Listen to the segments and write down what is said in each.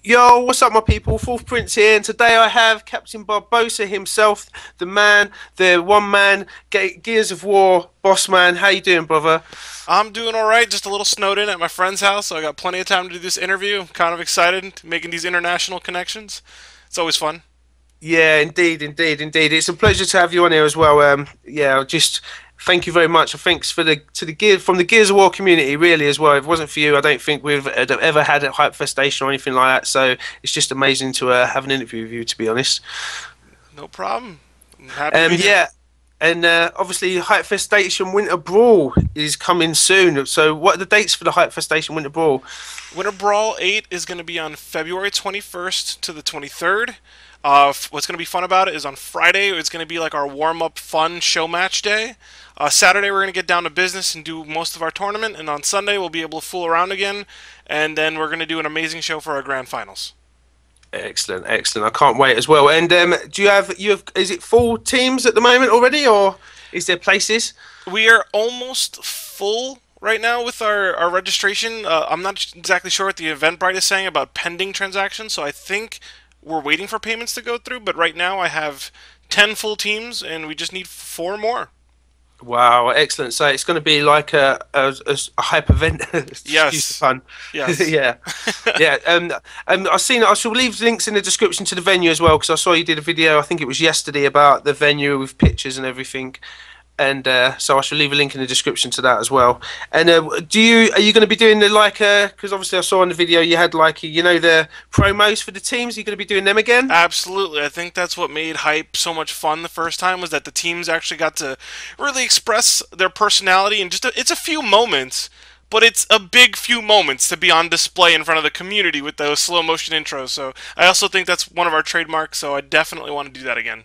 Yo, what's up, my people? Fourth Prince here, and today I have Captain Barbosa himself, the man, the one man, Gears of War boss man. How you doing, brother? I'm doing all right. Just a little snowed in at my friend's house, so I got plenty of time to do this interview. Kind of excited, making these international connections. It's always fun. Yeah, indeed, indeed, indeed. It's a pleasure to have you on here as well. Um, yeah, just thank you very much. Thanks for the to the gear from the Gears of War community, really as well. If it wasn't for you, I don't think we've ever had a Hypefestation or anything like that. So it's just amazing to uh, have an interview with you, to be honest. No problem. Um, yeah. And uh, obviously, Hypefestation Winter Brawl is coming soon. So, what are the dates for the Hypefestation Winter Brawl? Winter Brawl 8 is going to be on February 21st to the 23rd. Uh, what's going to be fun about it is on Friday, it's going to be like our warm up fun show match day. Uh, Saturday, we're going to get down to business and do most of our tournament, and on Sunday, we'll be able to fool around again, and then we're going to do an amazing show for our grand finals. Excellent, excellent. I can't wait as well. And um, do you have you have is it full teams at the moment already, or is there places? We are almost full right now with our, our registration. Uh, I'm not exactly sure what the Eventbrite is saying about pending transactions, so I think we're waiting for payments to go through. But right now, I have ten full teams, and we just need four more. Wow, excellent! So it's going to be like a a, a hype event. yes. Fun. Yes. yeah. yeah. Um, um, I've seen. I shall leave links in the description to the venue as well because I saw you did a video. I think it was yesterday about the venue with pictures and everything and uh, so I shall leave a link in the description to that as well. And uh, do you are you going to be doing the like because uh, obviously I saw in the video you had like you know the promos for the teams. Are you going to be doing them again? Absolutely. I think that's what made hype so much fun the first time was that the teams actually got to really express their personality and just a, it's a few moments. But it's a big few moments to be on display in front of the community with those slow motion intros. So I also think that's one of our trademarks. So I definitely want to do that again.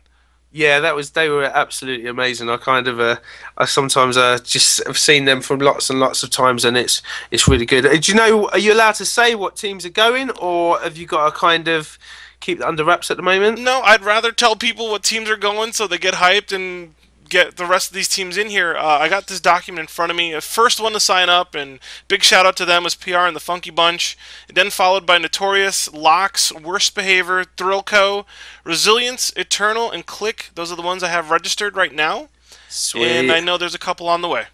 Yeah, that was they were absolutely amazing. I kind of uh, I sometimes uh, just have seen them from lots and lots of times, and it's it's really good. Uh, do you know? Are you allowed to say what teams are going, or have you got a kind of keep under wraps at the moment? No, I'd rather tell people what teams are going so they get hyped and get the rest of these teams in here. Uh, I got this document in front of me. First one to sign up, and big shout out to them was PR and the Funky Bunch. Then followed by Notorious, Locks, Worst Behavior, Thrillco, Resilience, Eternal, and Click. Those are the ones I have registered right now. Sweet. And I know there's a couple on the way.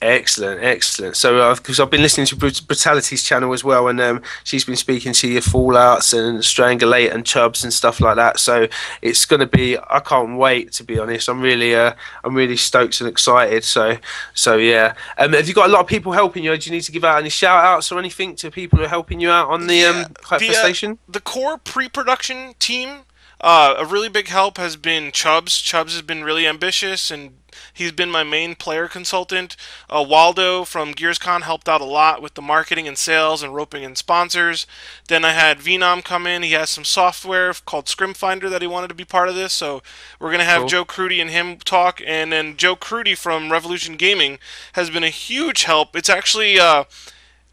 Excellent, excellent. So, because uh, I've been listening to Brutality's channel as well, and um, she's been speaking to your Fallouts and Strangulate and Chubs and stuff like that. So it's going to be. I can't wait to be honest. I'm really, uh, I'm really stoked and excited. So, so yeah. Um, have you got a lot of people helping you? Do you need to give out any shout outs or anything to people who are helping you out on the yeah, um, the, uh, station? the core pre-production team. Uh, a really big help has been Chubs. Chubs has been really ambitious and He's been my main player consultant. Uh, Waldo from GearsCon helped out a lot with the marketing and sales and roping in sponsors. Then I had Venom come in. He has some software called Scrimfinder that he wanted to be part of this. So we're going to have cool. Joe Crudy and him talk. And then Joe Crudy from Revolution Gaming has been a huge help. It's actually. Uh,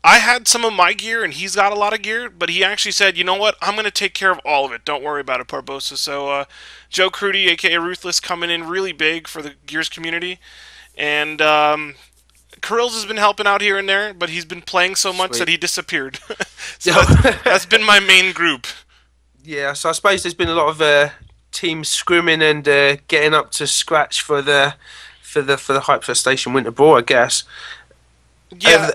I had some of my gear, and he's got a lot of gear, but he actually said, you know what, I'm going to take care of all of it. Don't worry about it, Barbosa. So, uh, Joe Crudy, aka Ruthless, coming in really big for the Gears community. And um, Krills has been helping out here and there, but he's been playing so much Sweet. that he disappeared. so that's, that's been my main group. Yeah, so I suppose there's been a lot of uh, teams scrimming and uh, getting up to scratch for the for the for the Hypefestation Winter Brawl, I guess. Yeah.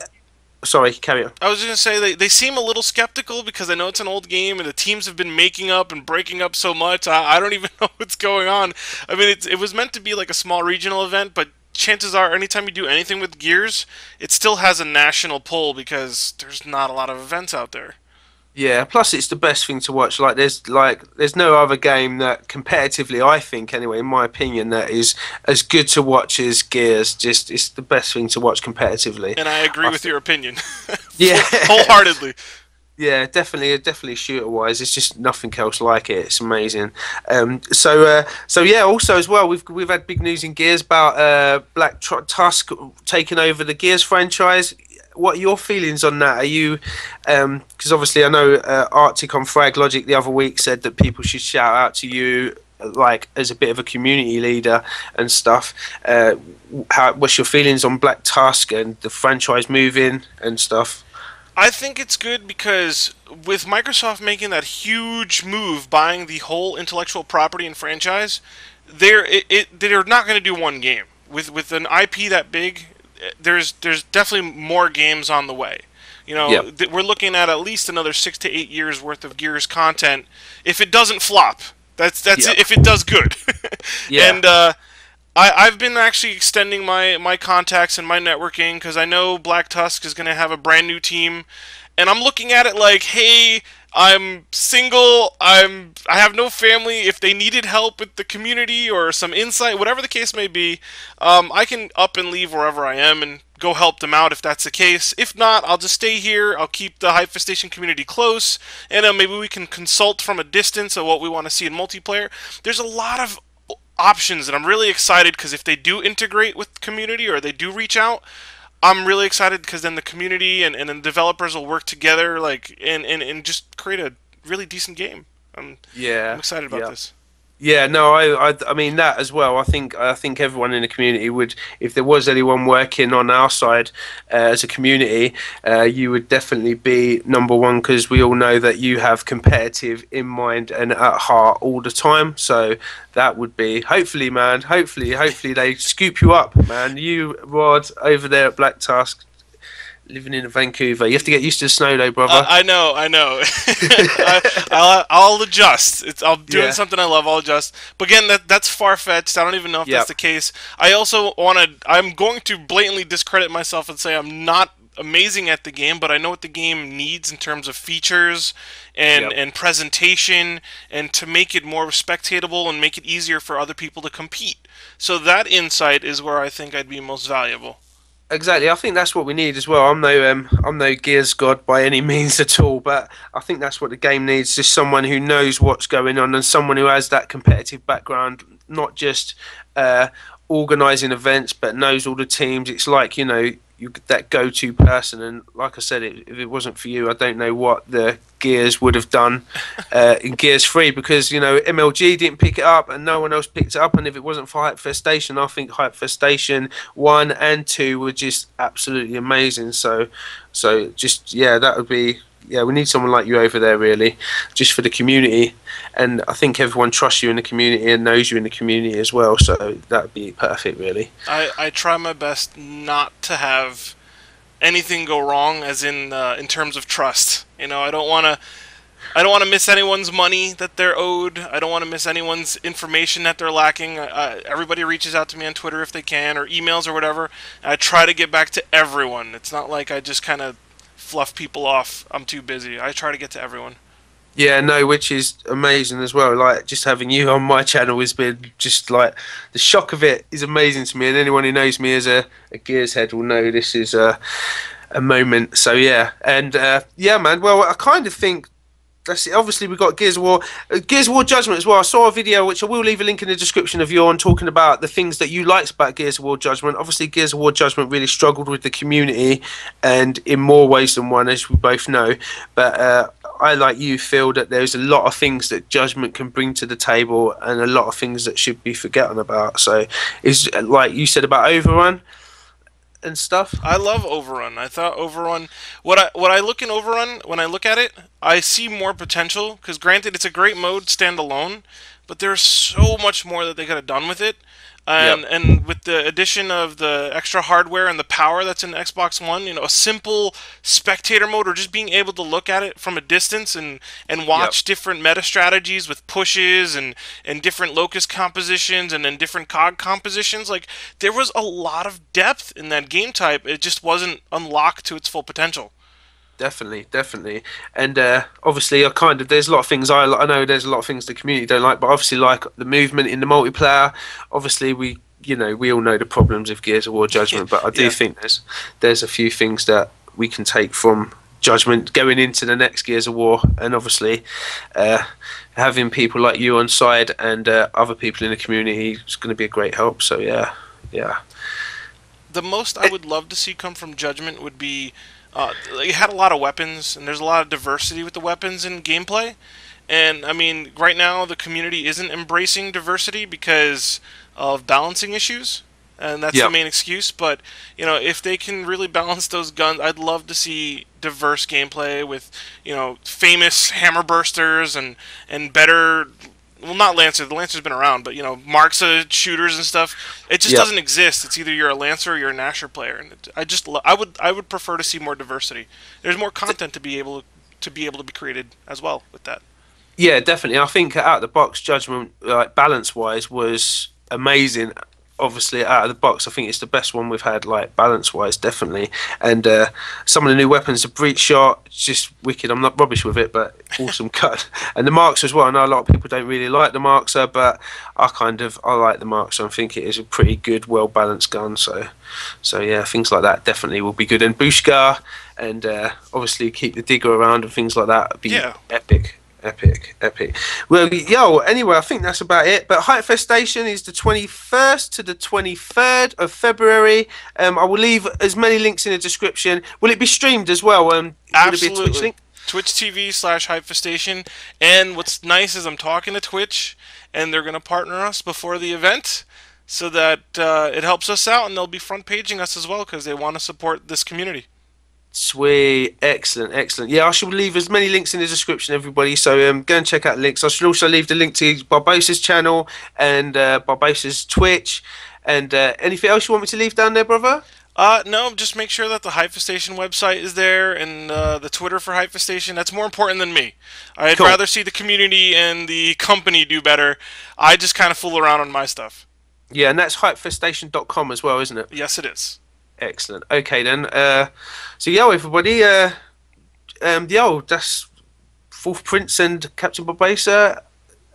Sorry, carry on. I was going to say they, they seem a little skeptical because I know it's an old game and the teams have been making up and breaking up so much. I, I don't even know what's going on. I mean, it, it was meant to be like a small regional event, but chances are, anytime you do anything with Gears, it still has a national pull because there's not a lot of events out there. Yeah, plus it's the best thing to watch. Like there's like there's no other game that competitively I think anyway, in my opinion, that is as good to watch as Gears. Just it's the best thing to watch competitively. And I agree I with th- your opinion. yeah, wholeheartedly. Yeah, definitely, definitely shooter wise, it's just nothing else like it. It's amazing. Um, so, uh, so yeah. Also, as well, we've we've had big news in Gears about uh, Black Tusk taking over the Gears franchise what your feelings on that? Are you because um, obviously I know uh, Arctic on Frag Logic the other week said that people should shout out to you like as a bit of a community leader and stuff. Uh, how, what's your feelings on Black Tusk and the franchise moving and stuff? I think it's good because with Microsoft making that huge move, buying the whole intellectual property and franchise, they're it, it they're not going to do one game with with an IP that big. There's there's definitely more games on the way. You know, Yep. th- we're looking at at least another six to eight years worth of Gears content. If it doesn't flop, that's that's Yep. it. If it does good, Yeah. and uh, I, I've been actually extending my, my contacts and my networking because I know Black Tusk is going to have a brand new team, and I'm looking at it like, hey, I'm single. I'm I have no family. If they needed help with the community or some insight, whatever the case may be, um, I can up and leave wherever I am and go help them out if that's the case. If not, I'll just stay here. I'll keep the Hypefestation community close, and uh, maybe we can consult from a distance of what we want to see in multiplayer. There's a lot of options and I'm really excited because if they do integrate with community or they do reach out I'm really excited because then the community and, and the developers will work together like and, and, and just create a really decent game I'm, Yeah. I'm excited about yeah. this Yeah, no, I, I, I mean that as well. I think, I think everyone in the community would, if there was anyone working on our side uh, as a community, uh, you would definitely be number one because we all know that you have competitive in mind and at heart all the time. So that would be, hopefully, man, hopefully, hopefully they scoop you up, man. You, Rod, over there at Black Tusk, living in Vancouver. You have to get used to the snow, though, brother. uh, I know I know I, I'll, I'll adjust it's, I'm doing Yeah. something I love I'll adjust but again that that's far-fetched I don't even know if Yep. that's the case I also want to I'm going to blatantly discredit myself and say I'm not amazing at the game, but I know what the game needs in terms of features and Yep. and presentation, and to make it more spectatable and make it easier for other people to compete. So that insight is where I think I'd be most valuable. Exactly, I think that's what we need as well. I'm no, um, I'm no Gears god by any means at all, but I think that's what the game needs: just someone who knows what's going on and someone who has that competitive background, not just uh, organising events, but knows all the teams. It's like you know, you that go-to person. And like I said, it, if it wasn't for you, I don't know what the Gears would have done uh, in Gears Three because you know MLG didn't pick it up and no one else picked it up. And if it wasn't for Hypefestation, I think Hypefestation one and two were just absolutely amazing. So, so just yeah, that would be yeah. We need someone like you over there, really, just for the community. And I think everyone trusts you in the community and knows you in the community as well. So that would be perfect, really. I, I try my best not to have anything go wrong, as in uh, in terms of trust. You know, I don't want to. I don't want to miss anyone's money that they're owed. I don't want to miss anyone's information that they're lacking. Uh, everybody reaches out to me on Twitter if they can, or emails or whatever. I try to get back to everyone. It's not like I just kind of fluff people off. I'm too busy. I try to get to everyone. Yeah, no, which is amazing as well. Like just having you on my channel has been just like the shock of it is amazing to me, and anyone who knows me as a, a Gears head will know this is a a moment. So yeah, and uh, yeah, man. Well, I kind of think. That's it. Obviously, we've got Gears of War, uh, Gears of War Judgment as well. I saw a video which I will leave a link in the description of your on talking about the things that you liked about Gears of War Judgment. Obviously, Gears of War Judgment really struggled with the community, and in more ways than one, as we both know. But uh, I, like you, feel that there's a lot of things that Judgment can bring to the table, and a lot of things that should be forgotten about. So, is like you said about Overrun and stuff. I love Overrun. I thought Overrun. What I what I look in Overrun when I look at it, I see more potential. Because granted, it's a great mode standalone, but there's so much more that they could have done with it. And Yep. and with the addition of the extra hardware and the power that's in Xbox One, you know, a simple spectator mode or just being able to look at it from a distance and and watch different meta strategies with pushes and and different Locust compositions and then different cog compositions, like there was a lot of depth in that game type. It just wasn't unlocked to its full potential. Definitely, definitely, and uh, obviously, I kind of there's a lot of things I I know there's a lot of things the community don't like, but obviously, like the movement in the multiplayer. Obviously, we you know we all know the problems of Gears of War Judgment, but I do Yeah. think there's there's a few things that we can take from Judgment going into the next Gears of War, and obviously, uh, having people like you on side and uh, other people in the community is going to be a great help. So yeah, yeah, The most I would love to see come from Judgment would be uh, it had a lot of weapons and there's a lot of diversity with the weapons in gameplay. And I mean, right now the community isn't embracing diversity because of balancing issues. and that's Yep. the main excuse. But you know, if they can really balance those guns, I'd love to see diverse gameplay with you know famous hammer bursters and and better. Well, not Lancer. The Lancer's been around, but you know, Marks Markza shooters and stuff. It just Yep. doesn't exist. It's either you're a Lancer or you're a Gnasher player, and it, I just lo- I would I would prefer to see more diversity. There's more content to be able to be able to be created as well with that. Yeah, definitely. I think out of the box judgment, like balance wise, was amazing. Obviously, out of the box, I think it's the best one we've had, like balance wise, definitely. And uh, some of the new weapons, the Breechshot, just wicked. I'm not rubbish with it, but awesome cut. And the marks as well. I know a lot of people don't really like the Markza, but I kind of I like the Markza. I think it is a pretty good, well balanced gun. So, so yeah, things like that definitely will be good. And Booshka, and uh, obviously keep the digger around and things like that. Would be Yeah. epic. Epic, epic. Well, yo, anyway, I think that's about it. But Hypefestation is the 21st to the 23rd of February. Um, I will leave as many links in the description. Will it be streamed as well? Um, will it be a Twitch Absolutely. link? Twitch TV slash Hypefestation. And what's nice is I'm talking to Twitch, and they're going to partner us before the event so that uh, it helps us out, and they'll be front paging us as well because they want to support this community. Sweet, excellent, excellent. Yeah, I shall leave as many links in the description, everybody. So um, go and check out the links. I should also leave the link to Barbosa's channel and uh, Barbosa's Twitch. And uh, anything else you want me to leave down there, brother? Uh, no, just make sure that the Hypefestation website is there and uh, the Twitter for Hypefestation. That's more important than me. I'd Cool. rather see the community and the company do better. I just kind of fool around on my stuff. Yeah, and that's hypefestation.com as well, isn't it? Yes, it is. Excellent. Okay then. Uh, so yeah, everybody. Uh, um, yo, that's Fourth Prince and Captain Barbosa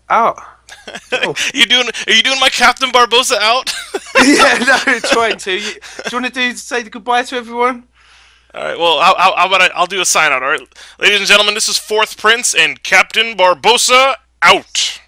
out. Oh. You doing? Are you doing my Captain Barbosa out? yeah, no, trying to. You, do you want to do say the goodbye to everyone? All right. Well, how, how, how about I, I'll do a sign out. All right, ladies and gentlemen, this is Fourth Prince and Captain Barbosa out.